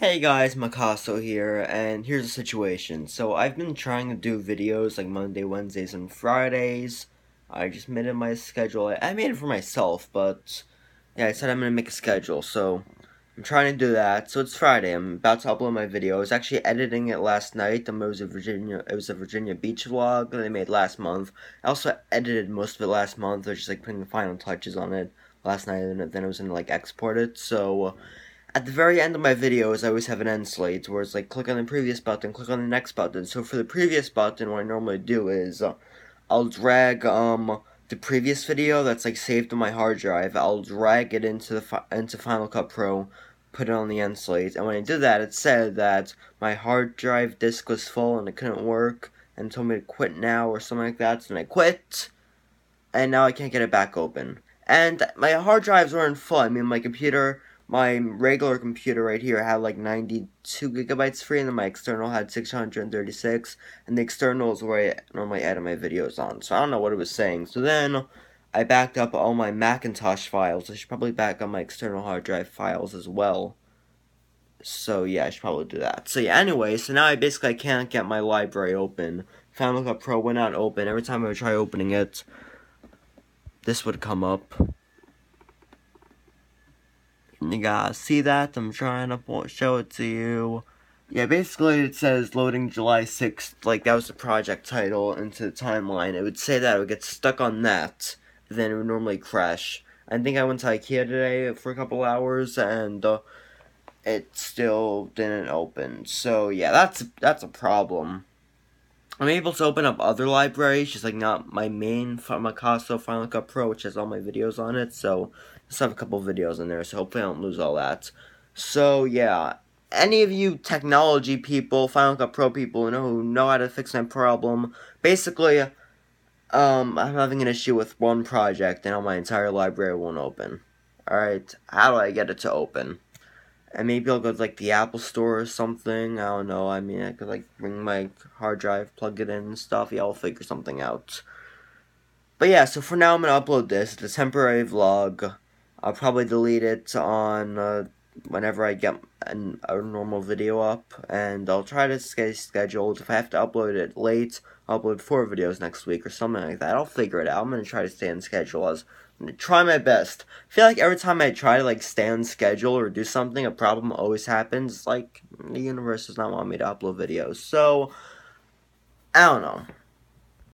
Hey guys, Macawso here, and here's the situation. So I've been trying to do videos like Monday, Wednesdays, and Fridays. I just made it my schedule. I made it for myself, but yeah, I said I'm gonna make a schedule, so I'm trying to do that. So it's Friday. I'm about to upload my video. I was actually editing it last night. Um, it was a Virginia. It was a Virginia Beach vlog that I made last month. I also edited most of it last month. I was just like putting the final touches on it last night, and then I was gonna like export it. So at the very end of my videos, I always have an end slate where it's like click on the previous button, click on the next button. So for the previous button, what I normally do is uh, I'll drag um the previous video that's like saved on my hard drive. I'll drag it into the into Final Cut Pro, put it on the end slate, and when I did that, it said that my hard drive disk was full and it couldn't work, and told me to quit now or something like that. So I quit, and now I can't get it back open. And my hard drives weren't full. I mean, my computer my regular computer right here had like 92 gigabytes free, and then my external had 636, and the external is where I normally edit my videos on. So I don't know what it was saying. So then I backed up all my Macintosh files. I should probably back up my external hard drive files as well. So yeah, I should probably do that. So yeah, anyway, so now I basically can't get my library open. Final Cut Pro would not open. Every time I would try opening it, this would come up. You guys see that? I'm trying to show it to you. Yeah, basically it says loading July 6th, like that was the project title into the timeline. It would say that, it would get stuck on that, then it would normally crash. I think I went to Ikea today for a couple hours, and uh, it still didn't open. So yeah, that's that's a problem. I'm able to open up other libraries, just like not my main Macawso Final Cut Pro, which has all my videos on it. So I have a couple videos in there, so hopefully I don't lose all that. So yeah, any of you technology people, Final Cut Pro people, you know who know how to fix my problem, basically, um, I'm having an issue with one project, and all my entire library won't open. Alright, how do I get it to open? And maybe I'll go to like the Apple Store or something. I don't know. I mean, I could like bring my hard drive, plug it in, and stuff. Yeah, I'll figure something out. But yeah, so for now, I'm gonna upload this. It's a temporary vlog. I'll probably delete it on uh, whenever I get an, a normal video up, and I'll try to stay scheduled. If I have to upload it late, I'll upload four videos next week or something like that. I'll figure it out. I'm gonna try to stay on schedule as try my best. I feel like every time I try to like stay on schedule or do something, a problem always happens. Like the universe does not want me to upload videos. So I don't know.